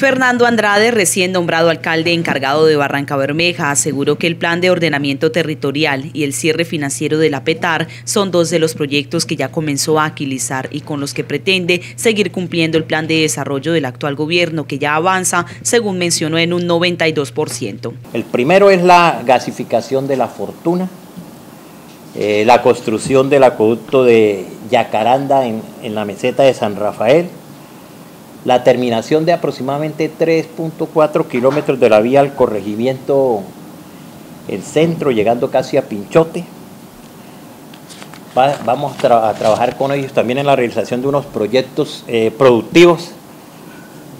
Fernando Andrade, recién nombrado alcalde encargado de Barranca Bermeja, aseguró que el plan de ordenamiento territorial y el cierre financiero de la PETAR son dos de los proyectos que ya comenzó a agilizar y con los que pretende seguir cumpliendo el plan de desarrollo del actual gobierno que ya avanza, según mencionó, en un 92%. El primero es la gasificación de la fortuna, eh, la construcción del acueducto de Yacaranda en, en la meseta de San Rafael, la terminación de aproximadamente 3.4 kilómetros de la vía al corregimiento el centro, llegando casi a Pinchote. vamos a, trabajar con ellos también en la realización de unos proyectos eh, productivos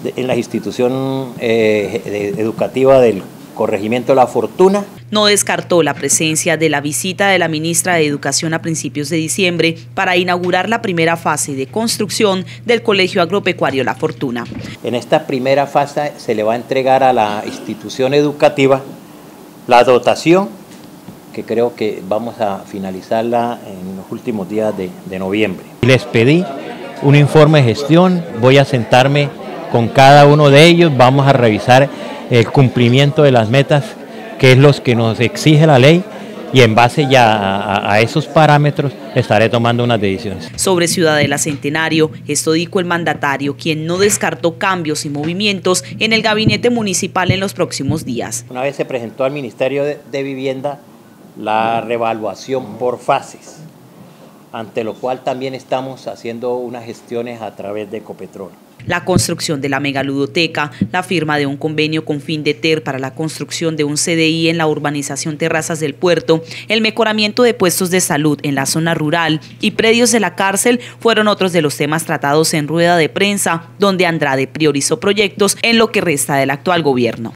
en la institución eh, educativa del corregimiento La Fortuna. No descartó la presencia de la visita de la ministra de Educación a principios de diciembre para inaugurar la primera fase de construcción del Colegio Agropecuario La Fortuna. En esta primera fase se le va a entregar a la institución educativa la dotación que creo que vamos a finalizarla en los últimos días de, de noviembre. Les pedí un informe de gestión, voy a sentarme con cada uno de ellos, vamos a revisar el cumplimiento de las metas, que es los que nos exige la ley, y en base ya a, esos parámetros estaré tomando unas decisiones. Sobre Ciudadela Centenario, esto dijo el mandatario, quien no descartó cambios y movimientos en el gabinete municipal en los próximos días. Una vez se presentó al Ministerio de Vivienda la revaluación por fases, ante lo cual también estamos haciendo unas gestiones a través de Ecopetrol la construcción de la megaludoteca, la firma de un convenio con fin de ter para la construcción de un CDI en la urbanización Terrazas del Puerto, el mejoramiento de puestos de salud en la zona rural y predios de la cárcel fueron otros de los temas tratados en rueda de prensa, donde Andrade priorizó proyectos en lo que resta del actual gobierno.